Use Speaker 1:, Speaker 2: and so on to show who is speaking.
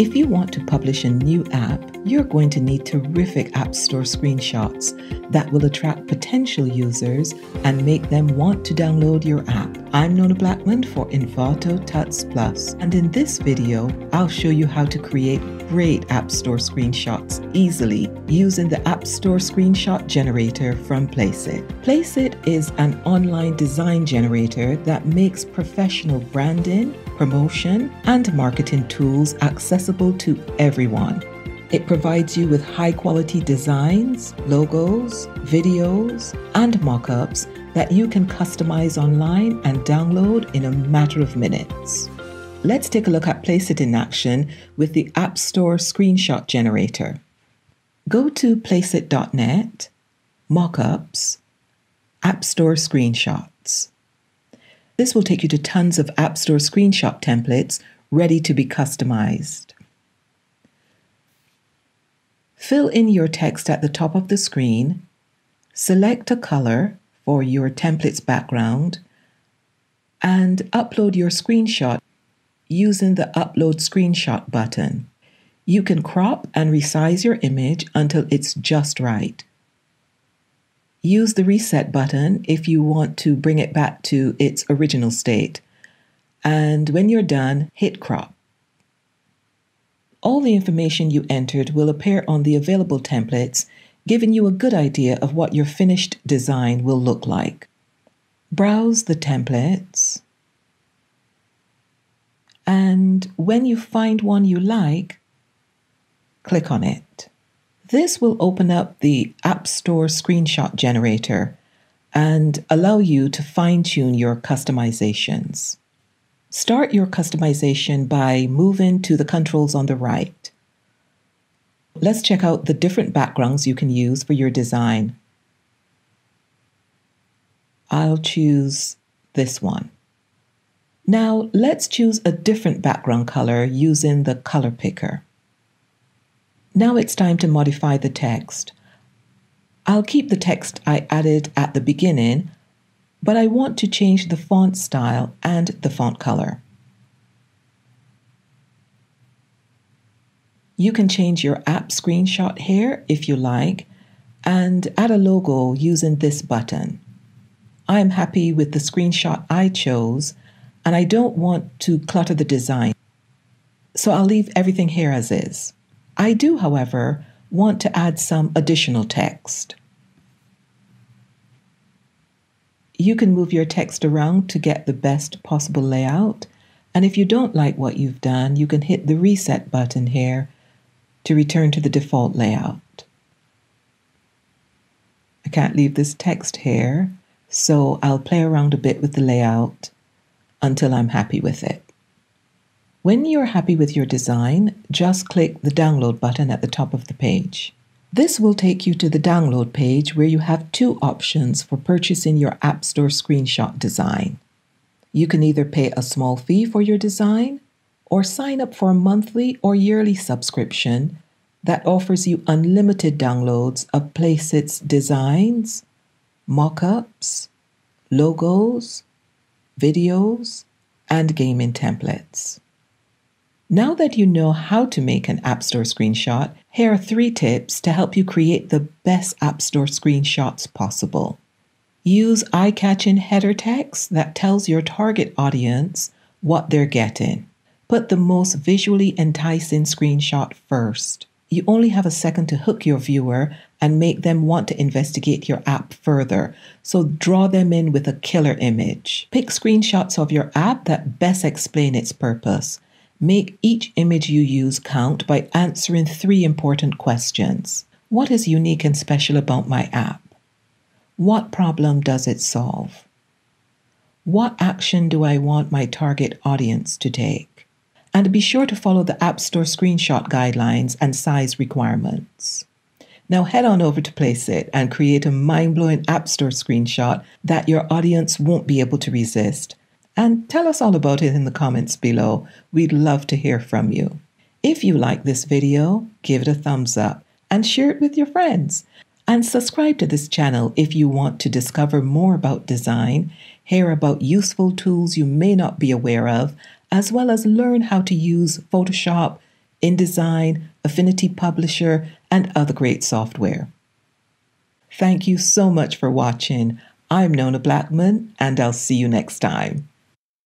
Speaker 1: If you want to publish a new app, you're going to need terrific App Store screenshots that will attract potential users and make them want to download your app. I'm Nona Blackman for Envato Tuts Plus, and in this video, I'll show you how to create great App Store screenshots easily using the App Store screenshot generator from Placeit. Placeit is an online design generator that makes professional branding, promotion, and marketing tools accessible to everyone. It provides you with high quality designs, logos, videos, and mockups that you can customize online and download in a matter of minutes. Let's take a look at Placeit in action with the App Store screenshot generator. Go to placeit.net, mockups, App Store screenshots. This will take you to tons of App Store screenshot templates ready to be customized. Fill in your text at the top of the screen, select a color for your template's background, and upload your screenshot using the Upload Screenshot button. You can crop and resize your image until it's just right. Use the reset button if you want to bring it back to its original state. And when you're done, hit crop. All the information you entered will appear on the available templates, giving you a good idea of what your finished design will look like. Browse the templates. And when you find one you like, click on it. This will open up the App Store screenshot generator and allow you to fine tune your customizations. Start your customization by moving to the controls on the right. Let's check out the different backgrounds you can use for your design. I'll choose this one. Now let's choose a different background color using the color picker. Now it's time to modify the text. I'll keep the text I added at the beginning, but I want to change the font style and the font color. You can change your app screenshot here if you like and add a logo using this button. I'm happy with the screenshot I chose and I don't want to clutter the design, so I'll leave everything here as is. I do, however, want to add some additional text. You can move your text around to get the best possible layout. And if you don't like what you've done, you can hit the reset button here to return to the default layout. I can't leave this text here, so I'll play around a bit with the layout until I'm happy with it. When you're happy with your design, just click the download button at the top of the page. This will take you to the download page where you have two options for purchasing your App Store screenshot design. You can either pay a small fee for your design or sign up for a monthly or yearly subscription that offers you unlimited downloads of Placeit's designs, mockups, logos, videos, and gaming templates. Now that you know how to make an App Store screenshot, here are three tips to help you create the best App Store screenshots possible. Use eye catching header text that tells your target audience what they're getting. Put the most visually enticing screenshot first. You only have a second to hook your viewer and make them want to investigate your app further, so draw them in with a killer image. Pick screenshots of your app that best explain its purpose Make each image you use count by answering three important questions. What is unique and special about my app? What problem does it solve? What action do I want my target audience to take? And be sure to follow the App Store screenshot guidelines and size requirements. Now head on over to Placeit and create a mind blowing App Store screenshot that your audience won't be able to resist and tell us all about it in the comments below. We'd love to hear from you. If you like this video, give it a thumbs up and share it with your friends. And subscribe to this channel if you want to discover more about design, hear about useful tools you may not be aware of, as well as learn how to use Photoshop, InDesign, Affinity Publisher, and other great software. Thank you so much for watching. I'm Nona Blackman, and I'll see you next time.